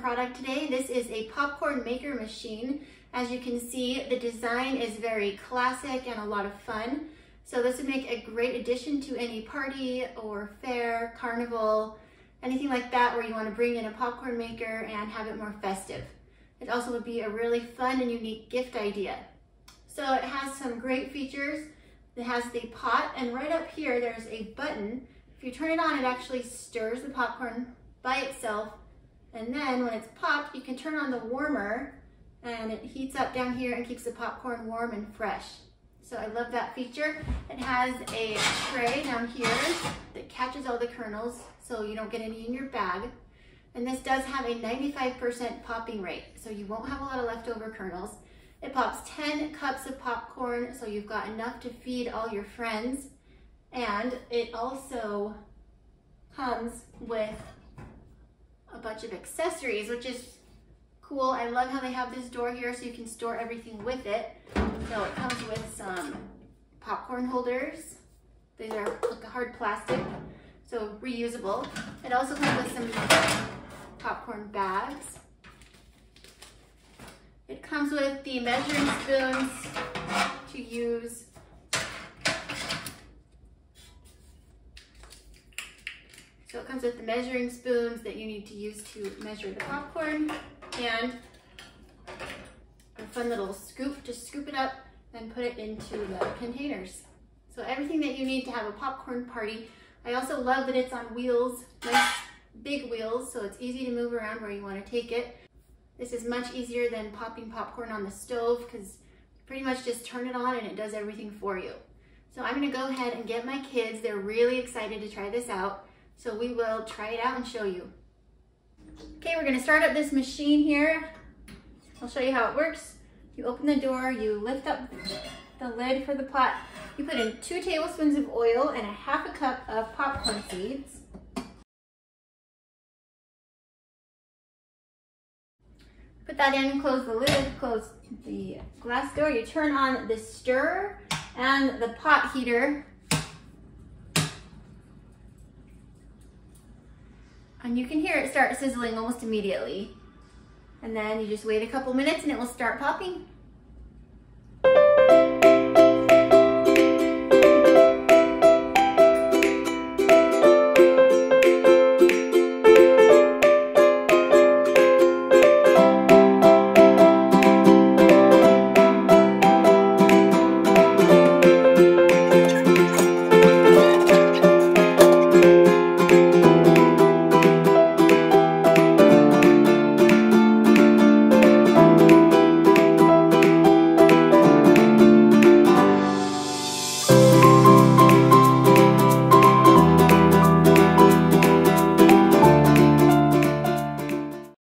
product today. This is a popcorn maker machine. As you can see, the design is very classic and a lot of fun. So this would make a great addition to any party or fair, carnival, anything like that where you want to bring in a popcorn maker and have it more festive. It also would be a really fun and unique gift idea. So it has some great features. It has the pot and right up here there's a button. If you turn it on, it actually stirs the popcorn by itself. And then when it's popped, you can turn on the warmer and it heats up down here and keeps the popcorn warm and fresh. So I love that feature. It has a tray down here that catches all the kernels so you don't get any in your bag. And this does have a 95% popping rate, so you won't have a lot of leftover kernels. It pops 10 cups of popcorn, so you've got enough to feed all your friends. And it also comes with a bunch of accessories, which is cool. I love how they have this door here so you can store everything with it. So it comes with some popcorn holders. These are like hard plastic, so reusable. It also comes with some popcorn bags. It comes with the measuring spoons to use So it comes with the measuring spoons that you need to use to measure the popcorn and a fun little scoop to scoop it up and put it into the containers. So everything that you need to have a popcorn party. I also love that it's on wheels, nice big wheels, so it's easy to move around where you want to take it. This is much easier than popping popcorn on the stove because pretty much just turn it on and it does everything for you. So I'm gonna go ahead and get my kids. They're really excited to try this out. So we will try it out and show you. Okay, we're gonna start up this machine here. I'll show you how it works. You open the door, you lift up the lid for the pot. You put in two tablespoons of oil and a half a cup of popcorn seeds. Put that in, close the lid, close the glass door. You turn on the stirrer and the pot heater And you can hear it start sizzling almost immediately. And then you just wait a couple minutes and it will start popping.